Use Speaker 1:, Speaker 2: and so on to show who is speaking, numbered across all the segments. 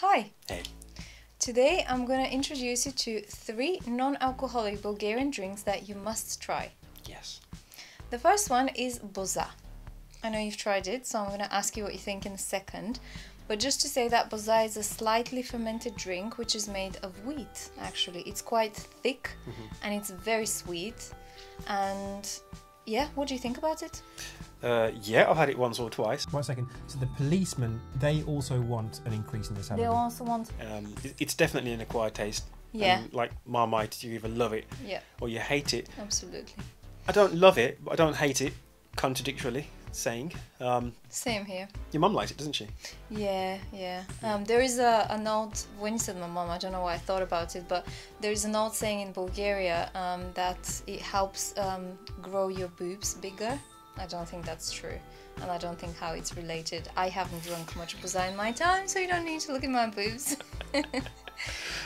Speaker 1: Hi.
Speaker 2: Hey.
Speaker 1: Today I'm going to introduce you to three non-alcoholic Bulgarian drinks that you must try.
Speaker 2: Yes.
Speaker 1: The first one is boza. I know you've tried it, so I'm going to ask you what you think in a second. But just to say that boza is a slightly fermented drink which is made of wheat actually. It's quite thick mm-hmm. and it's very sweet. And yeah, what do you think about it?
Speaker 2: Uh, yeah, I've had it once or twice.
Speaker 3: One second. So the policemen, they also want an increase in the salary.
Speaker 1: They also want
Speaker 2: Um, it's definitely an acquired taste.
Speaker 1: Yeah.
Speaker 2: And like Marmite, you either love it
Speaker 1: yeah,
Speaker 2: or you hate it.
Speaker 1: absolutely.
Speaker 2: I don't love it, but I don't hate it. Contradictorily saying. Um,
Speaker 1: Same here.
Speaker 2: your mum likes it, doesn't she?
Speaker 1: Yeah, yeah. Um, there is a, a note, when you said my mom, I don't know why I thought about it, but there is a note saying in Bulgaria um, that it helps um, grow your boobs bigger. I don't think that's true. And I don't think how it's related. I haven't drunk much buza in my time, so you don't need to look at my boobs.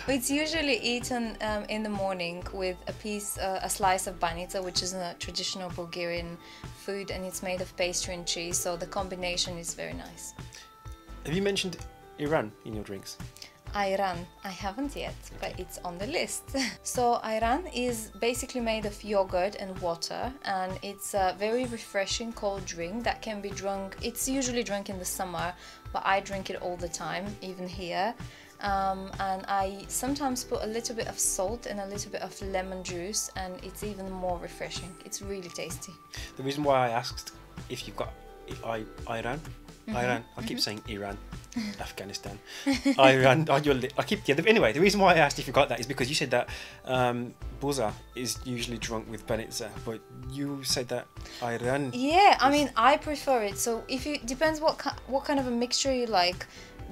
Speaker 1: it's usually eaten um, in the morning with a piece, uh, a slice of banica, which is a traditional Bulgarian food, and it's made of pastry and cheese. So the combination is very nice.
Speaker 2: Have you mentioned ayran in your drinks?
Speaker 1: ayran. I haven't yet, but it's on the list. so ayran is basically made of yogurt and water, and it's a very refreshing cold drink that can be drunk. It's usually drunk in the summer, but I drink it all the time, even here. Um, and I sometimes put a little bit of salt and a little bit of lemon juice, and it's even more refreshing. It's really tasty.
Speaker 2: The reason why I asked if you've got if I, Iran,
Speaker 1: Mm-hmm.
Speaker 2: Iran, I keep saying Iran, Afghanistan, Iran on your li- I keep yeah. the- Anyway, the reason why I asked if you got that is because you said that um, Buza is usually drunk with banitsa, but you said that Iran.
Speaker 1: Yeah, I mean, I prefer it. So if you depends what ki- what kind of a mixture you like.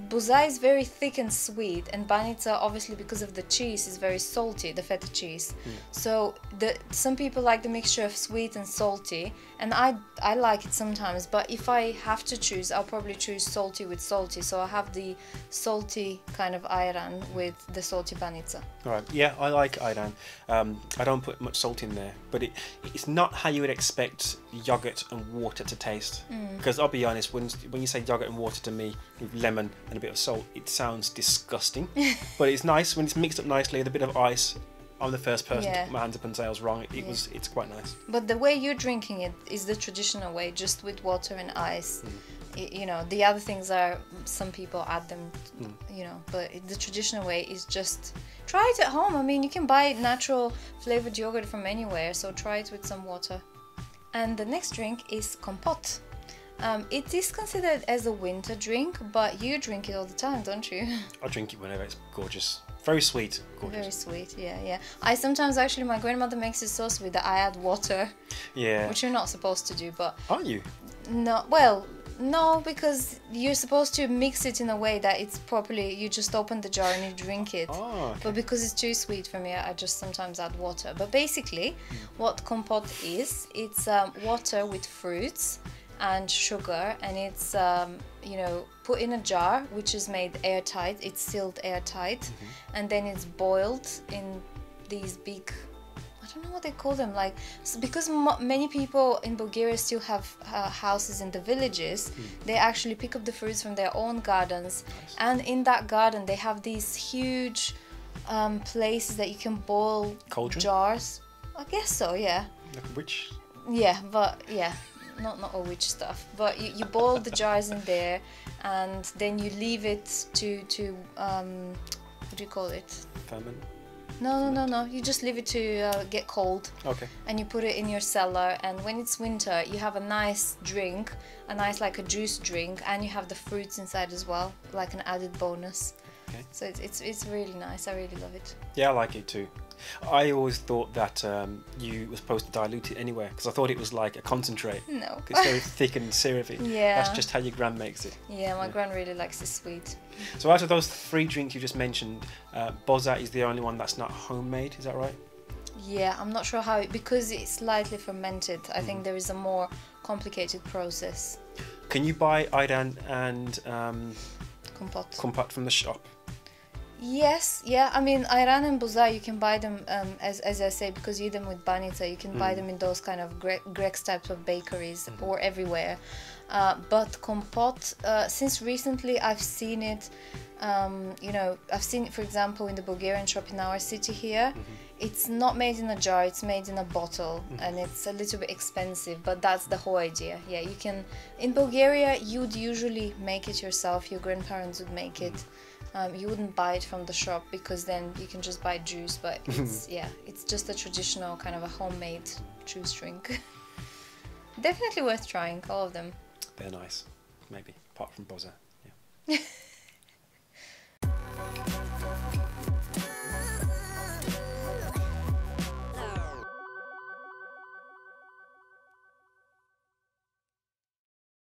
Speaker 1: Buza is very thick and sweet, and banitsa, obviously because of the cheese, is very salty, the feta cheese. So the some people like the mixture of sweet and salty, and I I like it sometimes. But if I have to choose, I'll probably choose salty with salty. So I have the salty kind of ayran with the salty banitsa.
Speaker 2: All right, yeah, I like Iran. Um, I don't put much salt in there, but it it's not how you would expect yogurt and water to taste. Because I'll be honest, when when you say yogurt and water to me with lemon and a bit of salt, it sounds disgusting. but it's nice when it's mixed up nicely with a bit of ice. I'm the first person to put my hands up and say I was wrong. It,
Speaker 1: Yeah.
Speaker 2: was it's quite nice.
Speaker 1: But the way you're drinking it is the traditional way, just with water and ice. Hmm. Y- You know, the other things are some people add them, hmm. you know, but the traditional way is just try it at home. I mean, you can buy natural flavored yogurt from anywhere, so try it with some water. And the next drink is compote. Um, it is considered as a winter drink, but you drink it all the time, don't you?
Speaker 2: I drink it whenever it's gorgeous, very sweet, gorgeous.
Speaker 1: Very sweet, yeah, yeah. I sometimes actually, my grandmother makes it so sweet that I add water,
Speaker 2: yeah,
Speaker 1: which you're not supposed to do, but
Speaker 2: aren't you?
Speaker 1: No, well, no, because you're supposed to mix it in a way that it's properly. You just open the jar and you drink it.
Speaker 2: Oh, okay.
Speaker 1: But because it's too sweet for me, I just sometimes add water. But basically, what compote is, it's um, water with fruits and sugar, and it's um, you know put in a jar which is made airtight. It's sealed airtight, and then it's boiled in these big I don't know what they call them. Like because many people in Bulgaria still have uh, houses in the villages, they actually pick up the fruits from their own gardens, and in that garden they have these huge um, places that you can boil
Speaker 2: Cauldron?
Speaker 1: jars. I guess so. Yeah.
Speaker 2: Like a witch.
Speaker 1: Yeah, but yeah, not not all witch stuff. But you, you boil the jars in there, and then you leave it to to um, what do you call it?
Speaker 2: Ferment.
Speaker 1: No, no, no, no. You just leave it to uh, get cold
Speaker 2: Okay.
Speaker 1: and you put it in your cellar and when it's winter you have a nice drink a nice like a juice drink and you have the fruits inside as well like an added bonus
Speaker 2: Okay.
Speaker 1: so it's, it's it's really nice i really love it
Speaker 2: Yeah, I like it too. I always thought that um, you were supposed to dilute it anyway because I thought it was like a concentrate.
Speaker 1: no
Speaker 2: It's very thick and syrupy.
Speaker 1: Yeah.
Speaker 2: That's just how your gran makes it.
Speaker 1: yeah my gran really likes it sweet
Speaker 2: So out of those three drinks you just mentioned, uh, Boza is the only one that's not homemade. Is that right?
Speaker 1: yeah i'm not sure how it because it's slightly fermented i think there is a more complicated process
Speaker 2: Can you buy Idan and um, Kumpat from the shop?
Speaker 1: Yes, yeah. I mean, ayran and Buza, you can buy them um, as as I say because you eat them with banita. You can buy them in those kind of Gre- Grex types of bakeries or everywhere. Uh, but compote, uh, since recently I've seen it Um, you know, I've seen it, for example, in the Bulgarian shop in our city here. It's not made in a jar; it's made in a bottle, and it's a little bit expensive. But that's the whole idea. Yeah, you can. In Bulgaria, you'd usually make it yourself. Your grandparents would make it. Um, you wouldn't buy it from the shop because then you can just buy juice. But it's yeah, it's just a traditional kind of a homemade juice drink. Definitely worth trying, all of them.
Speaker 2: They're nice, maybe apart from Boza. Yeah.